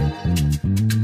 Mm-hmm.